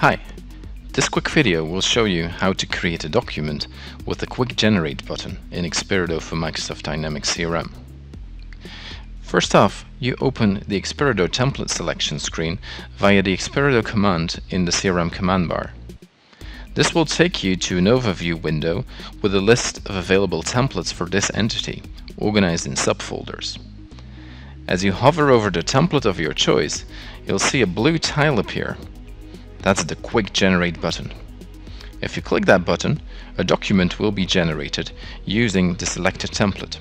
Hi, this quick video will show you how to create a document with the Quick Generate button in XperiDo for Microsoft Dynamics CRM. First off, you open the XperiDo template selection screen via the XperiDo command in the CRM command bar. This will take you to an overview window with a list of available templates for this entity, organized in subfolders. As you hover over the template of your choice, you'll see a blue tile appear that's the Quick Generate button. If you click that button, a document will be generated using the selected template.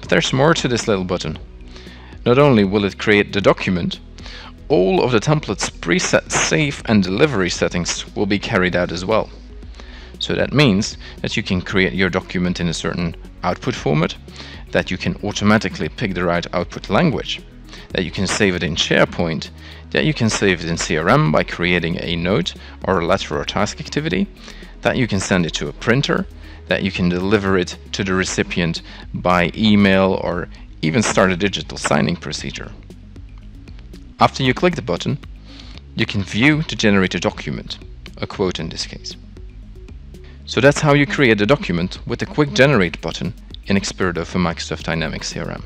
But there's more to this little button. Not only will it create the document, all of the template's preset save and delivery settings will be carried out as well. So that means that you can create your document in a certain output format, that you can automatically pick the right output language, that you can save it in SharePoint, that you can save it in CRM by creating a note or a letter or task activity, that you can send it to a printer, that you can deliver it to the recipient by email or even start a digital signing procedure. After you click the button, you can view the generated document, a quote in this case. So that's how you create a document with the Quick Generate button in XperiDo for Microsoft Dynamics CRM.